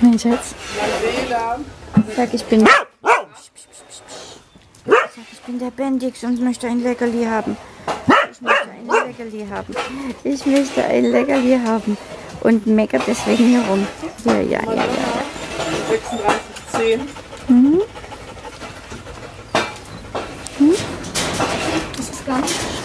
Mein Schatz. Sag, ich bin. Sag, ich bin der Bendix und möchte ein Leckerli haben. Ich möchte ein Leckerli haben. Ich möchte ein Leckerli haben. Und meckert deswegen herum. Ja, ja, ja, ja. ja. 36,10. Mhm. Hm? Das ist gar nicht.